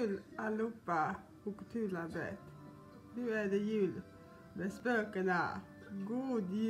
jul allihopa på Kulturlandet. Nu är det jul med spökena. God jul!